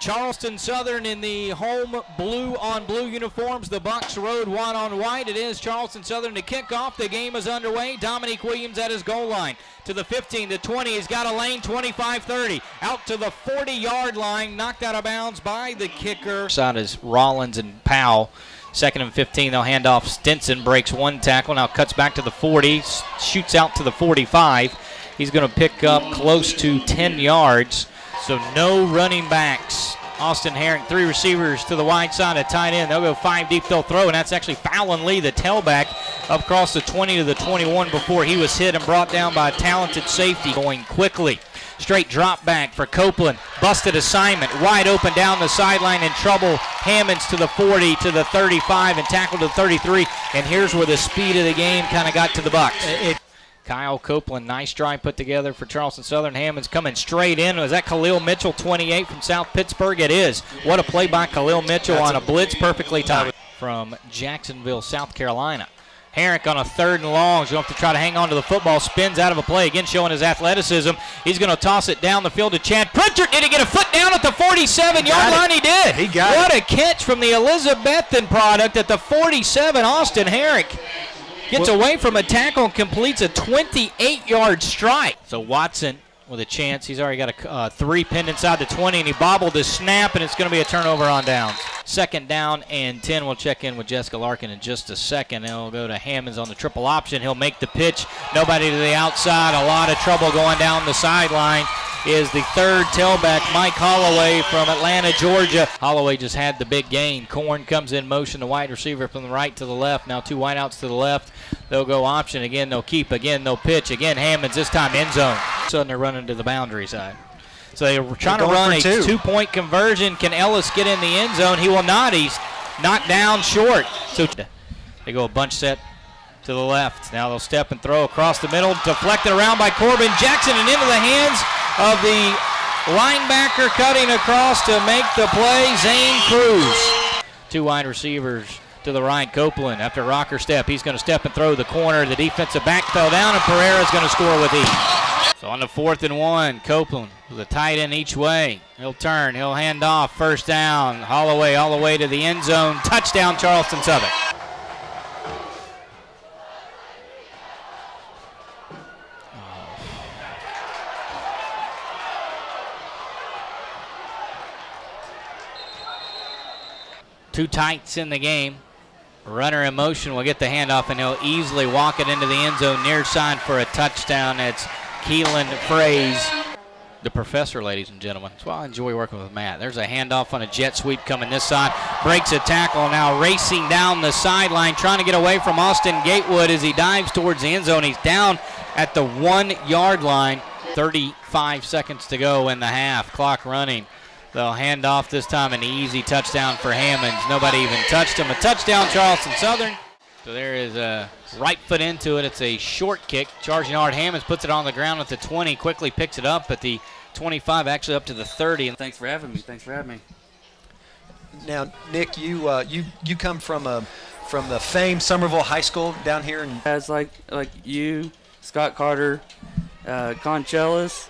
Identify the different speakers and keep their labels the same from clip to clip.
Speaker 1: Charleston Southern in the home blue on blue uniforms. The Bucs road one on white. It is Charleston Southern to kick off. The game is underway. Dominique Williams at his goal line. To the 15, to 20. He's got a lane 25 30. Out to the 40 yard line. Knocked out of bounds by the kicker. Side is Rollins and Powell. Second and 15, they'll hand off. Stinson breaks one tackle, now cuts back to the 40, shoots out to the 45. He's going to pick up close to 10 yards. So no running backs. Austin Herrick, three receivers to the wide side, a tight end. They'll go five deep, they'll throw, and that's actually Fallon Lee, the tailback, up across the 20 to the 21 before he was hit and brought down by a talented safety going quickly. Straight drop back for Copeland. Busted assignment. Wide open down the sideline in trouble. Hammonds to the 40, to the 35, and tackled to the 33. And here's where the speed of the game kind of got to the Bucs. It, Kyle Copeland, nice drive put together for Charleston Southern. Hammonds coming straight in. Was that Khalil Mitchell, 28 from South Pittsburg? It is. What a play by Khalil Mitchell That's on a blitz, perfectly timed from Jacksonville, South Carolina. Herrick on a third and long. He's going to have to try to hang on to the football. Spins out of a play. Again, showing his athleticism. He's going to toss it down the field to Chad Pritchard. Did he get a foot down at the 47 yard line? He did.
Speaker 2: He got
Speaker 1: what
Speaker 2: it.
Speaker 1: What a catch from the Elizabethton product at the 47. Austin Herrick Gets away from a tackle and completes a 28 yard strike. So Watson with a chance. He's already got a uh, three pinned inside the 20, and he bobbled the snap, and it's going to be a turnover on downs. Second down and 10. We'll check in with Jessica Larkin in just a second. And he'll go to Hammonds on the triple option. He'll make the pitch. Nobody to the outside. A lot of trouble going down the sideline is the third tailback, Mike Holloway from Atlanta, Georgia. Holloway just had the big gain. Corn comes in motion, the wide receiver from the right to the left. Now two wideouts to the left. They'll go option again. They'll keep again. They'll pitch again. Hammonds this time end zone. Sudden they're running to the boundary side. So they're trying to run a two. two-point conversion. Can Ellis get in the end zone? He will not. He's knocked down short. So they go a bunch set to the left. Now they'll step and throw across the middle, deflected around by Corbin Jackson and into the hands of the linebacker cutting across to make the play, Zane Cruz. Two wide receivers to the right, Copeland after rocker step. He's going to step and throw the corner. The defensive back fell down, and Pereira's going to score with ease. So on the fourth and one, Copeland with a tight end each way. He'll turn, he'll hand off, first down. Holloway all the way to the end zone. Touchdown, Charleston Southern. Two tights in the game. Runner in motion will get the handoff and he'll easily walk it into the end zone near side for a touchdown. It's Keelan Fraze, the professor, ladies and gentlemen. That's why I enjoy working with Matt. There's a handoff on a jet sweep coming this side. Breaks a tackle now racing down the sideline, trying to get away from Austin Gatewood as he dives towards the end zone. He's down at the one yard line. 35 seconds to go in the half. Clock running. They'll hand off this time an easy touchdown for Hammonds. Nobody even touched him. A touchdown, Charleston Southern. So there is a right foot into it. It's a short kick. Charging hard. Hammonds puts it on the ground at the 20, quickly picks it up at the 25, actually up to the 30.
Speaker 3: Thanks for having me. Thanks for having me.
Speaker 2: Now, Nick, you uh, you you come from a from the famed Summerville High School down here, and
Speaker 3: as like like you, Scott Carter, uh, Conchelis,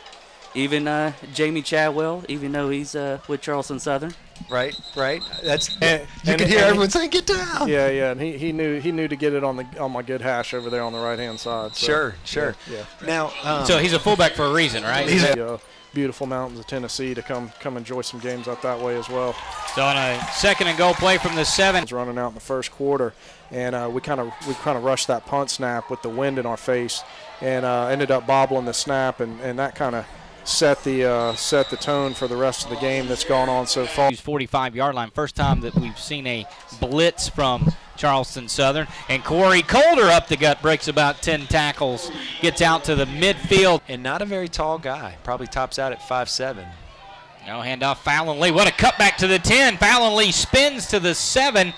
Speaker 3: even uh, Jamie Chadwell, even though he's uh, with Charleston Southern.
Speaker 2: Right, right. That's and, you and, can hear everyone saying, "Get down."
Speaker 4: Yeah, yeah, and he, he knew he knew to get it on the on my good hash over there on the right hand side. So,
Speaker 2: sure, sure.
Speaker 4: Yeah.
Speaker 2: yeah. Now, um,
Speaker 1: so he's a fullback for a reason, right?
Speaker 4: He's a, uh, beautiful mountains of Tennessee to come come enjoy some games out that way as well.
Speaker 1: So on a second and goal play from the seven,
Speaker 4: was running out in the first quarter, and uh, we kind of we kind of rushed that punt snap with the wind in our face, and uh, ended up bobbling the snap, and and that kind of set the uh, set the tone for the rest of the game that's gone on so far.
Speaker 1: 45 yard line. First time that we've seen a blitz from Charleston Southern. And Corey Colder up the gut, breaks about 10 tackles, gets out to the midfield.
Speaker 2: And not a very tall guy, probably tops out at 5'7.
Speaker 1: No handoff, Fallon Lee. What a cutback to the 10. Fallon Lee spins to the 7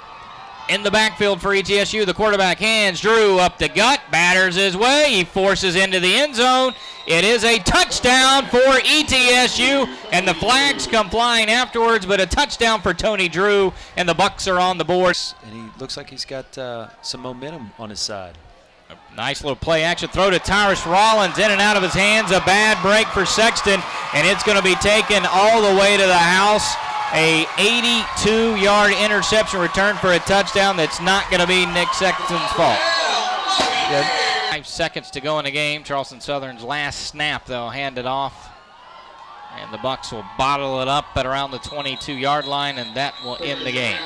Speaker 1: in the backfield for ETSU. The quarterback hands Drew up the gut, batters his way. He forces into the end zone. It is a touchdown for ETSU, and the flags come flying afterwards, but a touchdown for Tony Drew, and the Bucs are on the board.
Speaker 2: And he looks like he's got uh, some momentum on his side.
Speaker 1: A nice little play action throw to Tyrus Rollins, in and out of his hands. A bad break for Sexton, and it's going to be taken all the way to the house A 82-yard interception return for a touchdown that's not going to be Nick Sexton's fault.
Speaker 2: Yeah,
Speaker 1: Five seconds to go in the game. Charleston Southern's last snap, though, handed off. And the Bucs will bottle it up at around the 22-yard line, and that will end the game.